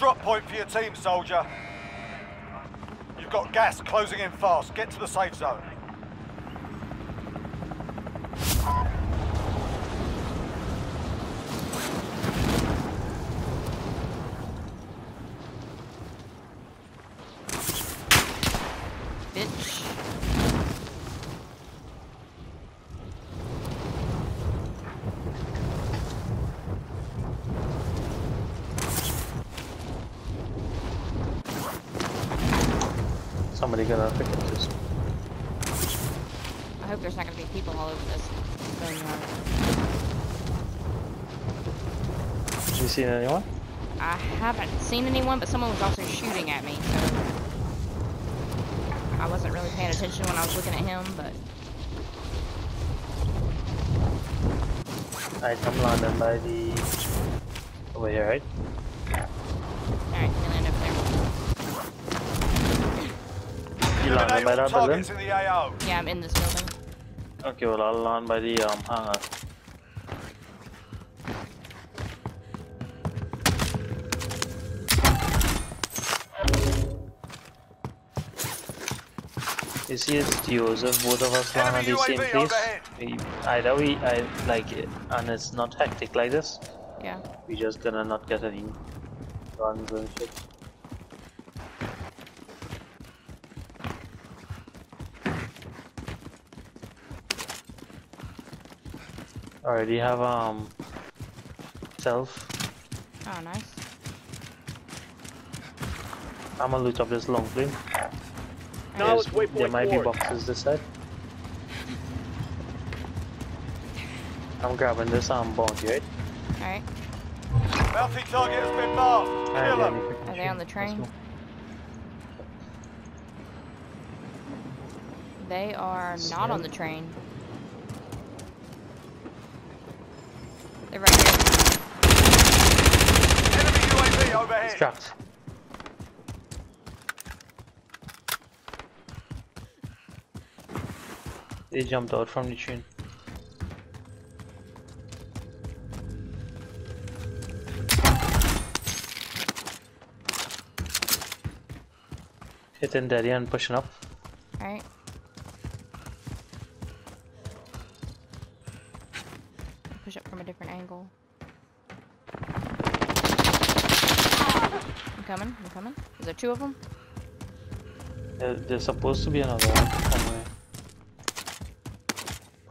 Drop point for your team, soldier. You've got gas closing in fast. Get to the safe zone. Bitch. Somebody gonna pick up this. I hope there's not gonna be people all over this boneyard. Did you see anyone? I haven't seen anyone, but someone was also shooting at me, so I wasn't really paying attention when I was looking at him, but Alright, I'm landing by the over here, right? alright, you land over there. You landing Eliminate that building? targets in the AO. Yeah, I'm in this building. Okay, well I'll land by the um hangar. You see, it's duos if both of us land at the same place. We, either we, I like it, and it's not hectic like this. Yeah. We just gonna not get any guns and shit. Already have um self. Oh, nice. I'm gonna loot up this long plane. Now There's- it's waypoint there might be boxes this side. I'm grabbing this um bounty, right? Alright. Bounty target has been marked. Kill yeah, them. Are they on the train? They are not on the train. They're right here. Enemy UAV It's overhead. trapped. They jumped out from the train. Hitting Daddy and pushing up. Alright. Push up from a different angle. I'm coming, I'm coming. Is there two of them? There, there's supposed to be another one somewhere.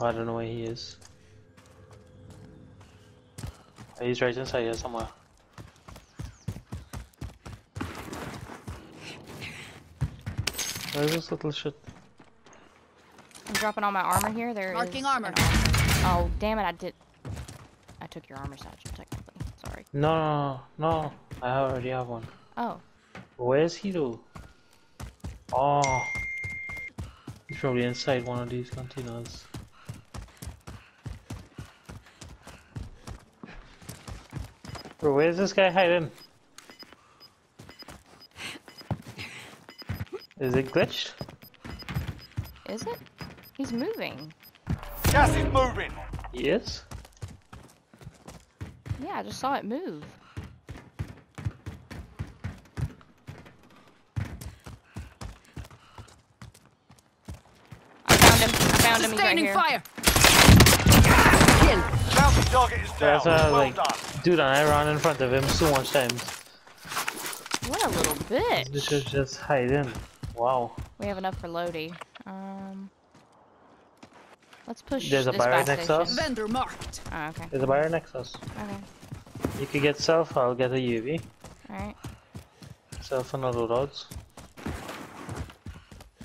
I don't know where he is. He's right inside here somewhere. Where's this little shit? I'm dropping all my armor here. There is Marking armor. armor. Oh, damn it, I did. I took your armor satchel, technically. Sorry. No, no, no, no. I already have one. Oh, Where's he though? Oh. He's probably inside one of these containers. Bro, where's this guy hiding? Is it glitched? is it? He's moving. Gas is moving. Yes? Yeah, I just saw it move. I found him. Him. Right Sustaining fire. Kill. Bounty target is down. That's what well like. done. Dude, and I ran in front of him so much times. What a little bitch. This is just hiding. Wow. We have enough for Lodi. Um, let's push There's a this buy next to us. Vendor marked. Oh, okay. There's a buyer next to us. Okay. You could get self, I'll get a UV. Alright. Self and auto rods.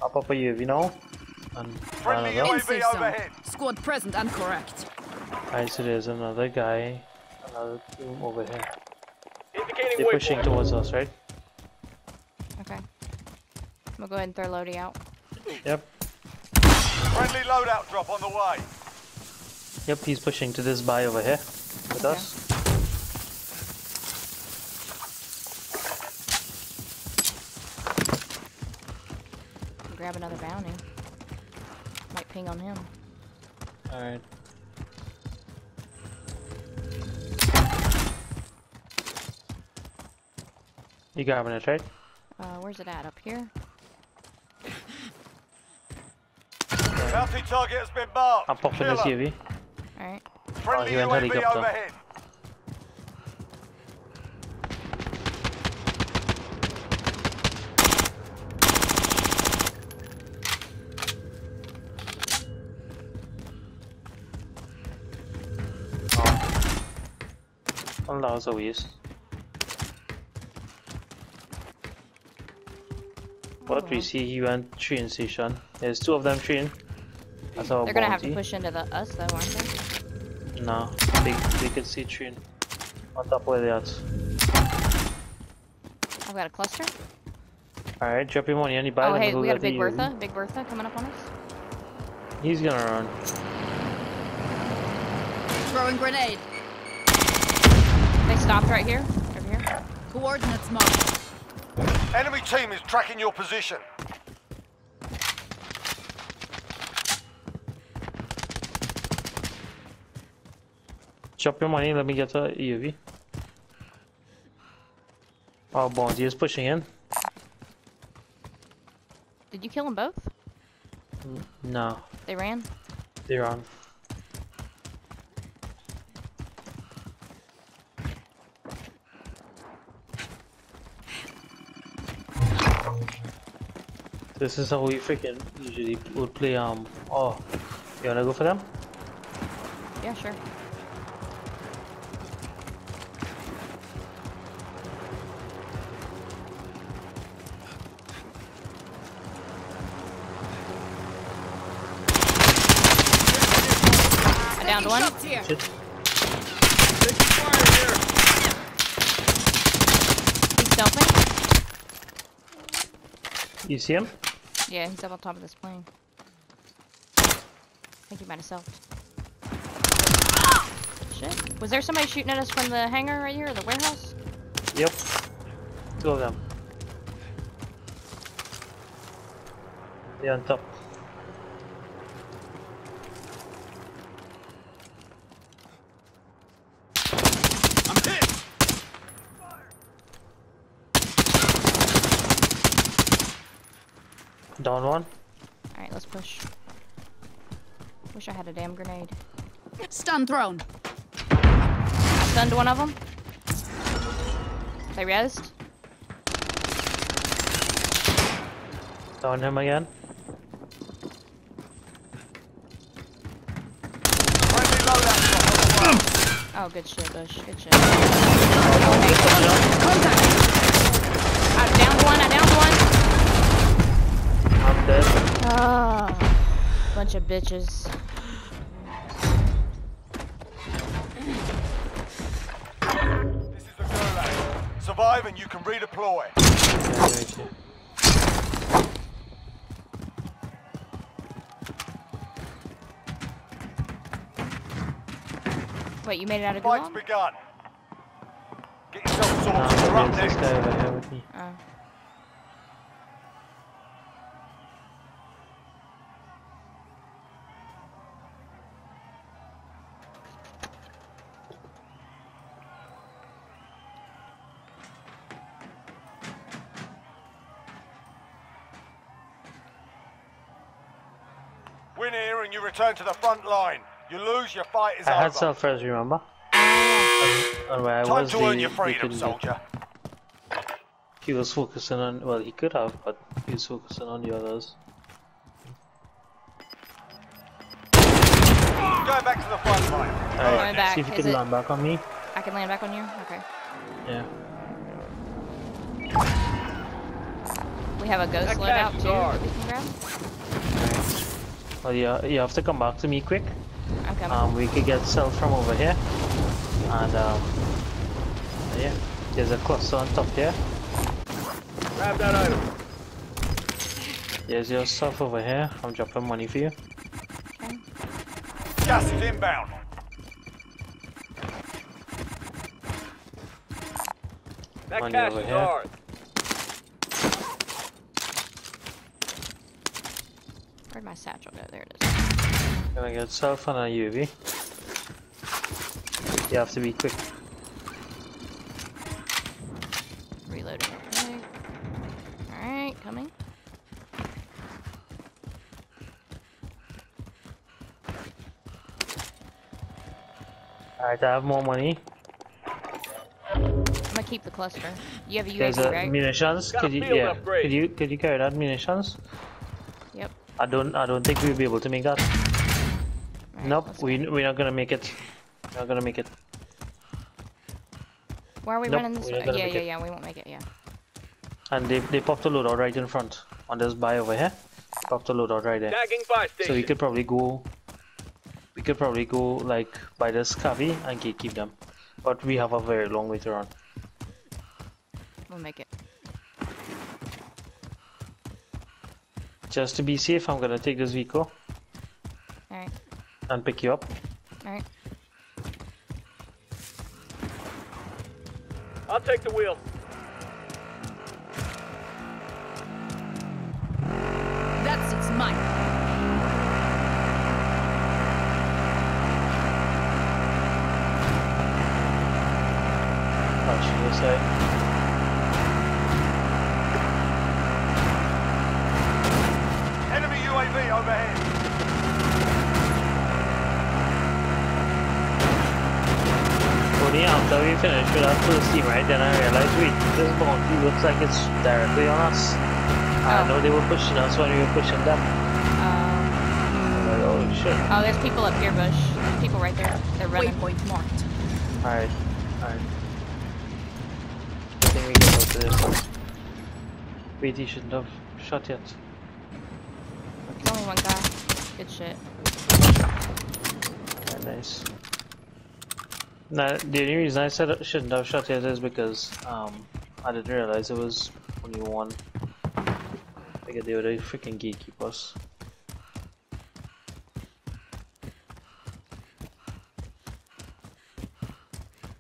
Up up a UV now. And Friendly another. UAV In safe zone. overhead. Squad present and correct. Alright, so there's another guy. Another team over here. Indicating They're pushing waypoint. towards us, right? Okay. I'm gonna go ahead and throw Lodi out. Yep. Friendly loadout drop on the way. Yep, he's pushing to this buy over here with Okay. us. Grab another bounty. Might ping on him. Alright. You got it, right? Uh, where's it at? Up here? Bounty target has been marked. I'm popping this Killer. UV. Alright. Friendly Oh, he went UAV helicopter. overhead. Oh, that was a. What we oh. see, he went train station. There's two of them train. That's our They're gonna have to push into the us though, aren't they? No, they, they can see train. On top where they at. I've got a cluster. Alright, drop your money. Any buy Oh hey, we got a big UAV. Bertha. Big Bertha coming up on us. He's gonna run. Throwing grenade. They stopped right here. Over here. Coordinates marked. Enemy team is tracking your position. Drop your money, let me get a UAV. Our oh, bounty is pushing in. Did you kill them both? No, They ran. they're on. This is how we freaking usually would play um oh you wanna go for them? Yeah, sure. I downed one. Here. Shit. He's stealthing. You see him? Yeah, he's up on top of this plane. I think he might have selfed. Shit. Was there somebody shooting at us from the hangar right here, or the warehouse? Yep. Two of them. They're on top. Down one. Alright, let's push. Wish I had a damn grenade. Stun thrown. I stunned one of them. They rezzed. Down him again. Friendly loadout drop on the way. Oh, good shit, Bush. Good shit. Contact. I downed one. I downed one. I'm dead. Oh, bunch of bitches. This is the Gulag. Survive and you can redeploy. Yeah. Wait, you made it out of Fight's Gulag? begun. Get yourself sorted. We're up this next. Here with me. Win here and you return to the front line. You lose, your fight is I had over. self res, remember? And, and where I Time was, to earn your freedom, soldier. He was focusing on, well, he could have, but he was focusing on the others. Going back to the front line. Alright, Going back, see if you is can it- land back on me. I can land back on you? Okay. Yeah. We have a ghost That loadout too that we can grab. Well, you, you have to come back to me quick. I'm coming. Um, we could get self from over here. And, um, yeah, there's a cluster on top here. Grab that item. There's your stuff over here. I'm dropping money for you. okay. Gas is inbound. That Money cash over is here. ours. Where'd my satchel go? There it is. Gonna get stuff on a UAV. You have to be quick. Reloading. Alright, coming. Alright, I have more money. I'm gonna keep the cluster. You have a UAV, There's a right? Munitions. Could you, yeah. Could you could you carry that munitions? Yep. I don't I don't think we'll be able to make that. Alright, nope, we go. we're not gonna make it. We're not gonna make it. Why are we nope, running this way? Yeah, yeah, it. yeah. We won't make it. Yeah. And they they popped a loadout right in front on this buy over here. Popped a loadout right there. Tagging buy. So we could probably go. We could probably go like by this cavity and keep them, but we have a very long way to run. We'll make it. Just to be safe, I'm gonna take this vehicle Alright. and pick you up. Alright. I'll take the wheel. That's it's mine. What should I say? Enemy UAV overhead. Only after we finished with our first team, right, then I realized, wait, this bounty looks like it's directly on us. I Oh. know they were pushing us when we were pushing them. Um, oh shit. oh, there's people up here, Bush. There's people right there. They're running. Waypoint marked. Alright, alright. I think we get out of this one. Shouldn't have shot yet. Only one guy. Good shit. Yeah, nice. Now, the only reason I said I shouldn't have shot yet is because um, I didn't realize it was only one. I figured they were the freaking gatekeepers.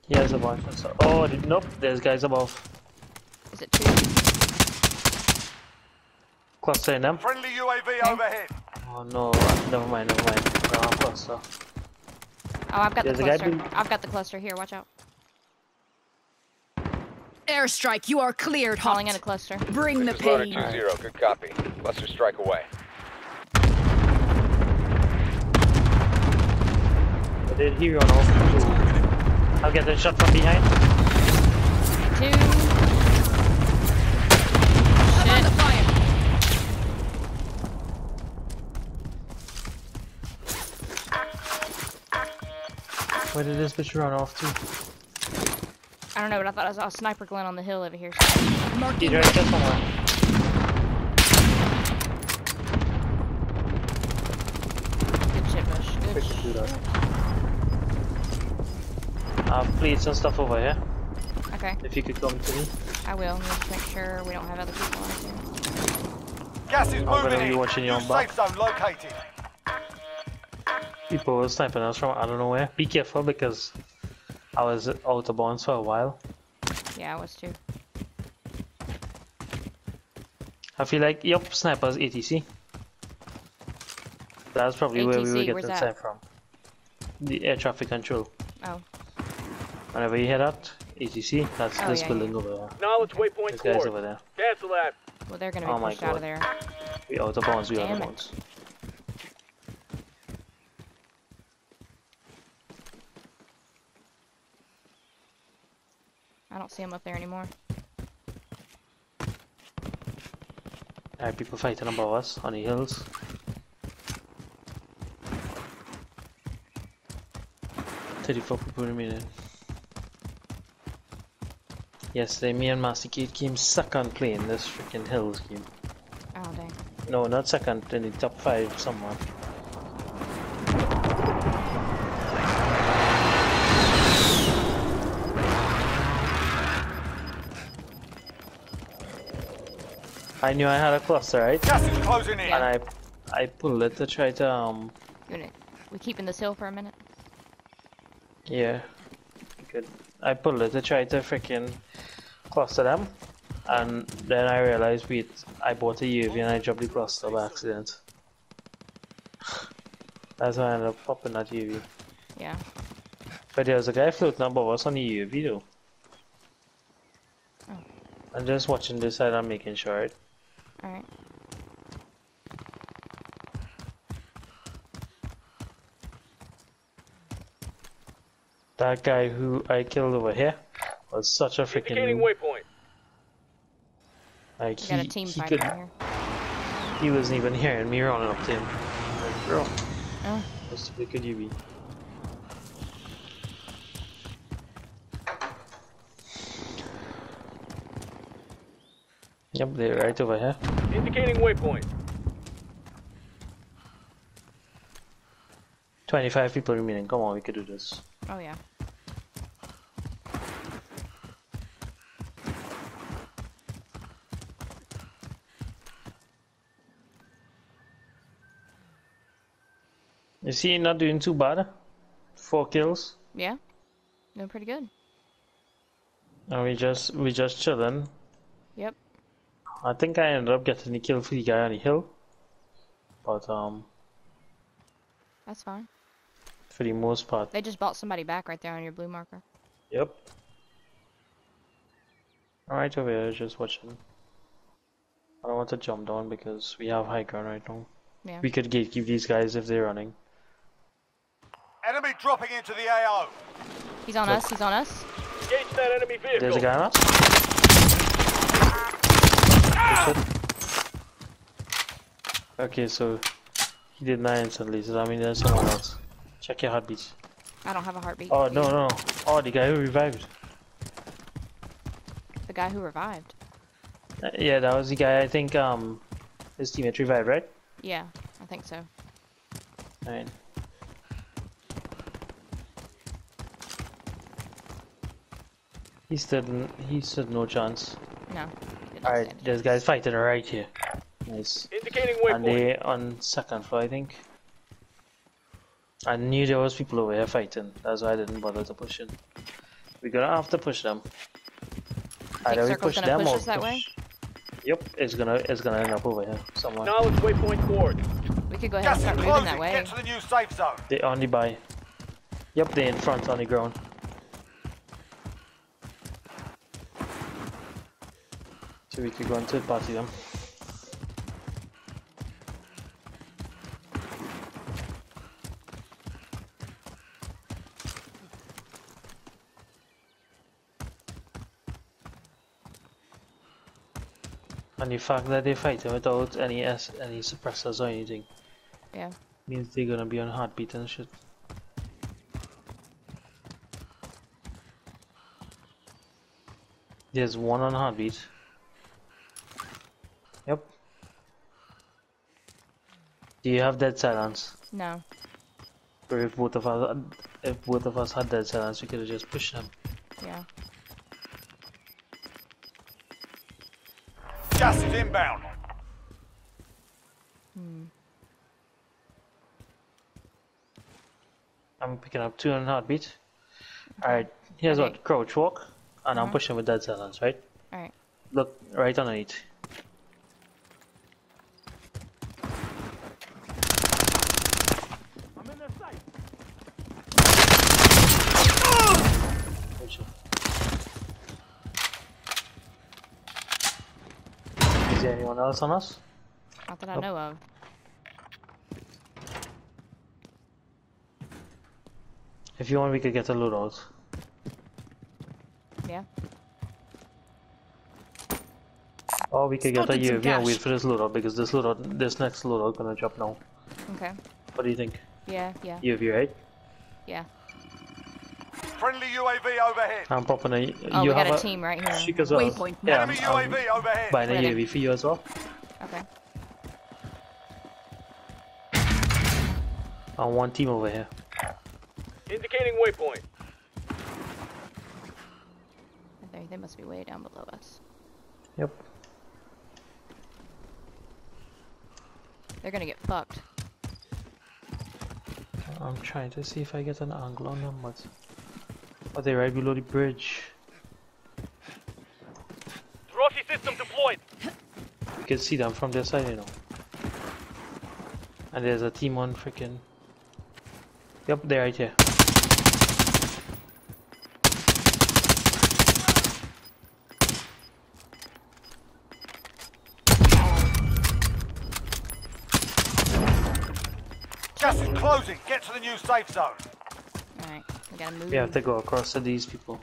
He has a bunch of stuff. Oh, th- nope, there's guys above. Is it two? Clustering them. Friendly UAV Okay. overhead. Oh no, never mind, never mind. No, cluster. Oh, I've got There's the cluster. I've got the cluster here. Watch out. Airstrike, you are cleared, Calling in a cluster. Bring the This is Loader pain. 2-0, good copy. Cluster strike away. I did hear you on off too. I'm getting shot from behind. Two. I'm under Shit. fire. Where did this bitch run off to? I don't know, but I thought I saw a sniper Glen on the hill over here. Marking He's right there somewhere. Good shit, Bush. Good We can do shit. that. I have uh, plates and stuff over here. Okay, If you could come to me. I will. Let me just make sure we don't have other people on it too. Gas is gonna moving be watching you on back. safe zone located. People were sniping us from I don't know where. Be careful because I was out of bounds for a while. Yeah, I was too. I feel like, yep, snipers ATC. That's probably where we were ATC, getting where's from. The air traffic control. Oh, Whenever you hear that, ATC, that's Oh, this yeah, building over there. Knowledge waypoint This guy's over there. Cancel that. well, they're gonna be Oh pushed out of there. We out of bounds, we out of Damn it. bounds. See them up there anymore. Alright, people fighting above us on the hills. Thirty-four people remaining. Yesterday, me and Master Kid came second playing this freaking hills game. Oh dang. No, not second, in the top five somewhere. I knew I had a cluster, right? Gas is closing in. And I, I pulled it to try to um, Unit, wanna, we keeping this hill for a minute? yeah, good. I pulled it to try to freaking cluster them, and then I realized, wait, I bought a UAV and I dropped the cluster by accident. That's why I ended up popping that UAV. Yeah. But there was a guy floating above us on the UAV though. Oh. I'm just watching this side I'm making sure. Right? All right. That guy who I killed over here was such a freaking noob. waypoint. like he, got a team he could right here. he wasn't even hearing me running up to him. Like, bro, Oh, how stupid could you be? Yep, they're right over here. Indicating waypoint. 25 people remaining. Come on, we could do this. oh yeah. Is he not doing too bad? Four kills, Yeah. Doing pretty good. and we just we just chilling. Yep. I think I ended up getting the kill for the guy on the hill, but um, That's fine. for the most part, They just bought somebody back right there on your blue marker. yep. Alright over here, just watching. I don't want to jump down because we have high ground right now. Yeah. We could gatekeep these guys if they're running. Enemy dropping into the AO. He's on us. He's on us. Engage that enemy vehicle. There's a guy on us. Okay, so he did nine instantly, so I mean there's someone else. Check your heartbeat. I don't have a heartbeat. Oh no no! Oh, the guy who revived. The guy who revived. Uh, yeah, that was the guy. I think um, his teammate revived, right? Yeah, I think so. Alright. He stood. n- He stood no chance. No. He did not Alright, stand there's guys fighting right here. Nice. Indicating And they on second floor, I think. I knew there was people over here fighting. That's why I didn't bother to push in. We're gonna have to push them. Either we circle's push them push or us that push. way? Yep, it's gonna it's gonna end up over here somewhere. Knowledge waypoint forward. We could go ahead and Gas start moving that way. Get to the new safe zone. They only by. Yep, they're in front on the ground. So we could go and third party them. And the fact that they're fighting without any S any suppressors or anything Yeah. means they're gonna be on heartbeat and shit. There's one on heartbeat. Yep. Do you have dead silence? No. Or if both of us, if both of us had dead silence, we could have just pushed them. Yeah. Gas is inbound. Hmm. I'm picking up two on heartbeat. Alright, here's Okay. what crouch walk, and I'm Uh-huh. pushing with dead silence, right? All right. Look right underneath. I'm in their sight. Good shit. Is there anyone else on us? Not that I Nope. know of. If you want, we could get a loadout. Yeah. Or we could get a UAV and wait for this loadout because this loadout, this next loadout gonna drop now. Okay. What do you think? Yeah. Yeah. UAV, right? Yeah. Friendly UAV overhead. I'm popping a. Oh, you we got have a team right here. Streak as well. Waypoint Yeah, Enemy I'm, I'm UAV overhead. buying a Where are they? UAV for you as well. Okay. On one team over here. Indicating waypoint. They, they must be way down below us. Yep. They're gonna get fucked. I'm trying to see if I get an angle on them, but. Are they right below the bridge? Rossi system deployed. You can see them from their side, you know. And there's a team on freaking. Yep, they're right here. Gas is closing. Get to the new safe zone. All right. We gotta move. We have to go across to these people.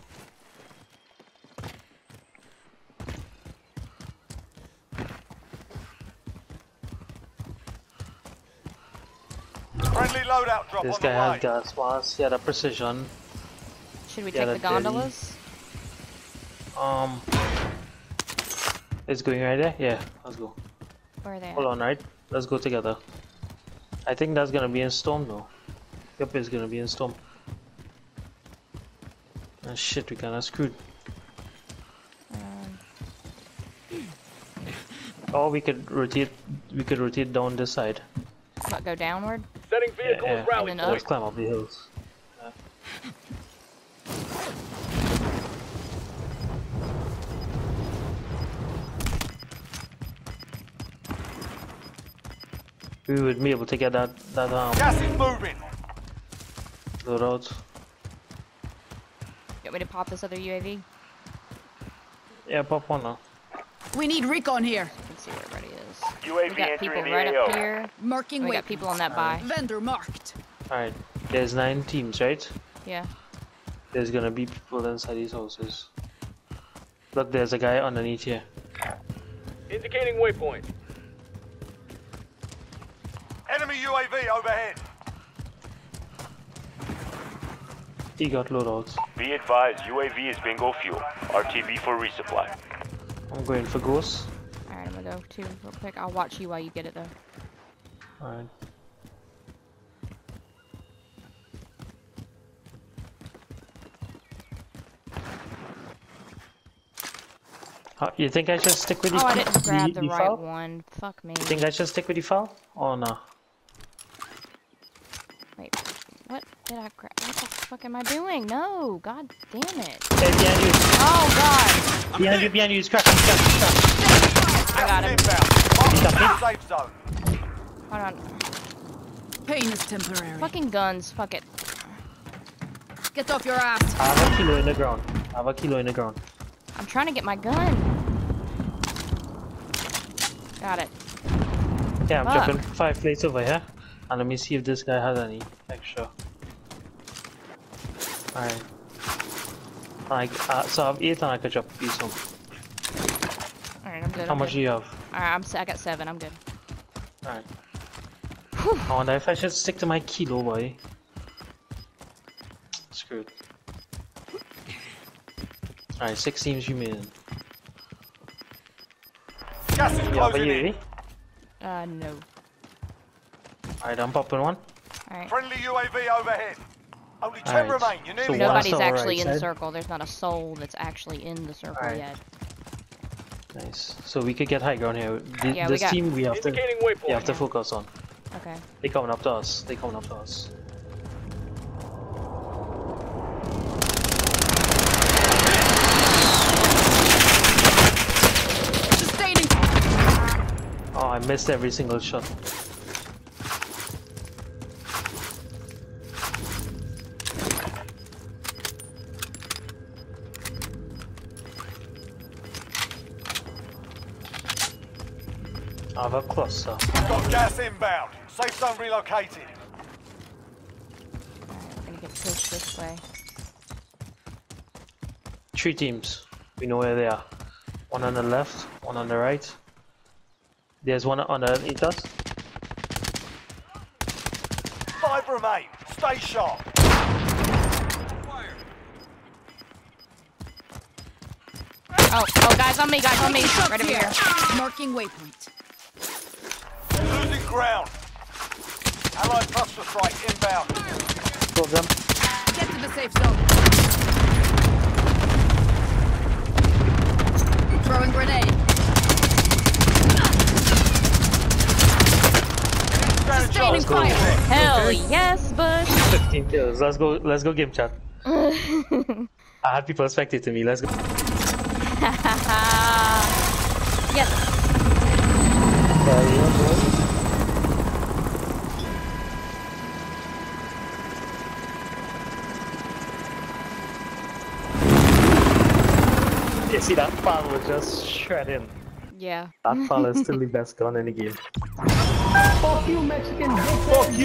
Friendly loadout drop This on the guy has way. gas mask. Yeah, a precision. Should we Yeah, take the that did. gondolas? Um, it's going right there. Yeah, let's go. Where are they? Hold At? on, right? Let's go together. I think that's gonna be in storm though. Yep, it's gonna be in storm. Ah shit, we kinda screwed. Um, Or we could rotate. We could rotate down this side. what? Go downward? Setting vehicle yeah. as rally And then up. Let's climb up the hills. We would be able to get that that um Gas is moving. load out. You want me to pop this other UAV? Yeah, pop one now. We need recon here. Let's see where everybody is. UAV We got people right AO. up here. Marking and We got people on that buy. Vendor marked. Alright, there's nine teams, right? Yeah. There's gonna be people inside these houses. Look, there's a guy underneath here. Indicating waypoint. Enemy UAV overhead. He got loadouts. Be advised, UAV is bingo fuel. RTB for resupply. I'm going for ghosts. Alright, I'm gonna go too real quick. I'll watch you while you get it though. Alright. How, you think I should stick with oh, the Oh, I didn't grab the, right file? one. Fuck me. You think I should stick with the file? Or no? Wait, what did I grab? What fuck am I doing? No, god damn it. Hey, behind you! Oh god! Behind you, behind you! He's cracking, he's cracking, he's cracking. I got him. Inbound. He's Mark up the safe zone. Hold on. Pain is temporary. Fucking guns, fuck it. Get off your ass. I have a kilo in the ground. I have a kilo in the ground. I'm trying to get my gun. Got it. Yeah, I'm Fuck. dropping five plates over here. And let me see if this guy has any extra. Alright. Like, uh, so I have eight I could drop a piece home. Alright, I'm good. How I'm much good. do you have? Alright, I'm, s- I got seven. I'm good. Alright. I wonder if I should stick to my kilo, boy. Screw it. Alright, six teams remaining. Gas is You have a closing in. UAV? Uh, no. Alright, I'm popping one. Alright. Friendly UAV overhead. Only ten Alright. remain. You So nearly one. Nobody's actually right in the circle. There's not a soul that's actually in the circle Alright. yet. Nice. So we could get high ground here. Th- Yeah, we this got- team we have to Indicating we waypoint. have to focus on. Okay. They coming up to us. They coming up to us. Sustaining. Oh, I missed every single shot. I have a cluster. Got gas inbound. Safe zone relocated. Alright, we're gonna get pushed this way. Three teams. We know where they are. One on the left, one on the right. There's one underneath us. Five remain. Stay sharp. Oh, oh, guys on me, guys on me. Shots Right over here. here. Marking waypoint. Losing ground. Allied cluster strike inbound. Two them. Get to the safe zone. Throwing grenade. Sustaining go. fire. Hell yes, Bush. 15 kills. Let's go. Let's go game chat. I had people spectating me. Let's go. yes. Uh, you pal was just shredding. Yeah. That pal is still the best gun in the game. Fuck you,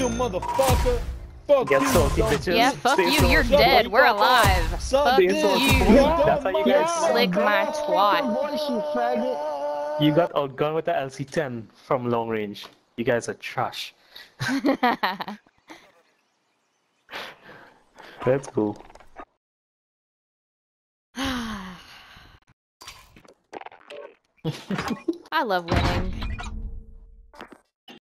motherfucker. Fuck Get you, salty, dumb bitches. Yeah, fuck Stay you, salty. you're Son, dead. wake We're alive. Son, Fuck this you. That's how you guys- Slick my twat. You faggot. You got outgunned with the LC-10 from long range. You guys are trash. That's cool. I love winning.